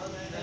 Amen.